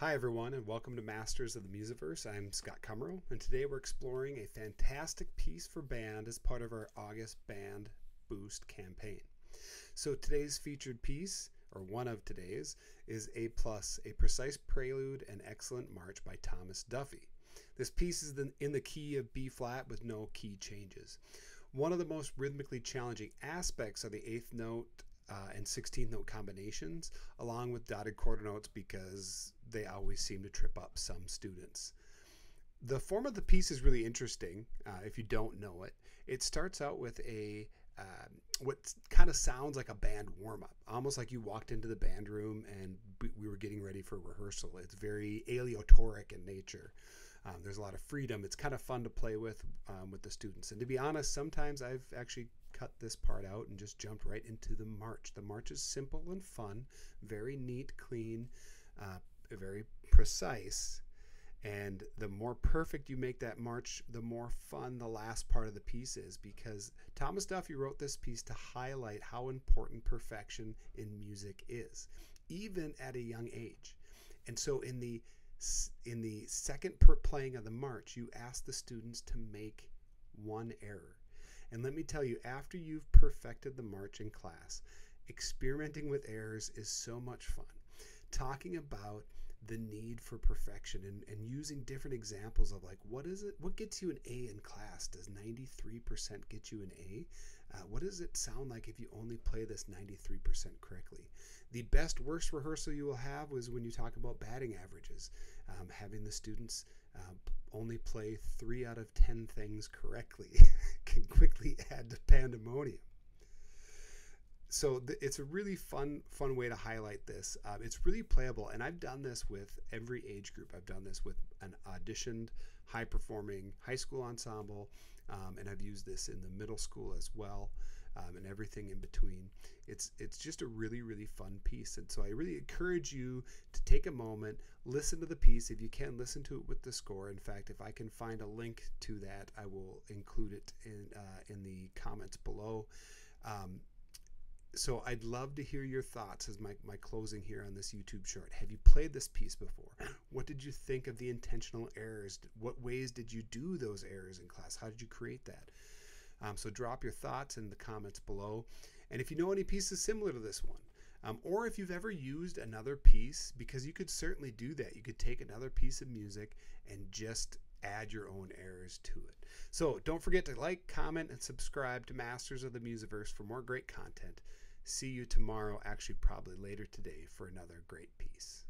Hi, everyone, and welcome to Masters of the Musiverse. I'm Scott Kummrow, and today we're exploring a fantastic piece for band as part of our August Band Boost campaign. So, today's featured piece, or one of today's, is A Plus, a precise prelude and excellent march by Thomas Duffy. This piece is in the key of B flat with no key changes. One of the most rhythmically challenging aspects of the eighth note uh, and 16th note combinations, along with dotted quarter notes because they always seem to trip up some students. The form of the piece is really interesting uh, if you don't know it. It starts out with a uh, what kind of sounds like a band warm up, almost like you walked into the band room and we were getting ready for rehearsal. It's very aleatoric in nature. Um, there's a lot of freedom. It's kind of fun to play with um, with the students. And to be honest, sometimes I've actually cut this part out and just jumped right into the march. The march is simple and fun, very neat, clean, uh, very precise. And the more perfect you make that march, the more fun the last part of the piece is because Thomas Duffy wrote this piece to highlight how important perfection in music is, even at a young age. And so in the in the second playing of the march, you ask the students to make one error. And let me tell you, after you've perfected the march in class, experimenting with errors is so much fun. Talking about the need for perfection and, and using different examples of like what is it what gets you an a in class? Does 93% get you an a? Uh, what does it sound like if you only play this 93% correctly? The best worst rehearsal you will have was when you talk about batting averages. Um, having the students uh, only play three out of ten things correctly can quickly add to pandemonium. So th- it's a really fun fun way to highlight this. Um, it's really playable and i've done this with every age group. I've done this with an auditioned high performing high school ensemble um, and i've used this in the middle school as well um, and everything in between it's it's just a really really fun piece and so i really encourage you to take a moment listen to the piece if you can listen to it with the score in fact if i can find a link to that i will include it in uh, in the comments below um, so I'd love to hear your thoughts as my, my closing here on this YouTube short. Have you played this piece before? What did you think of the intentional errors? What ways did you do those errors in class? How did you create that? Um, so drop your thoughts in the comments below. And if you know any pieces similar to this one, um, or if you've ever used another piece, because you could certainly do that. You could take another piece of music and just add your own errors to it. So don't forget to like, comment, and subscribe to Masters of the Musiverse for more great content. See you tomorrow, actually, probably later today, for another great piece.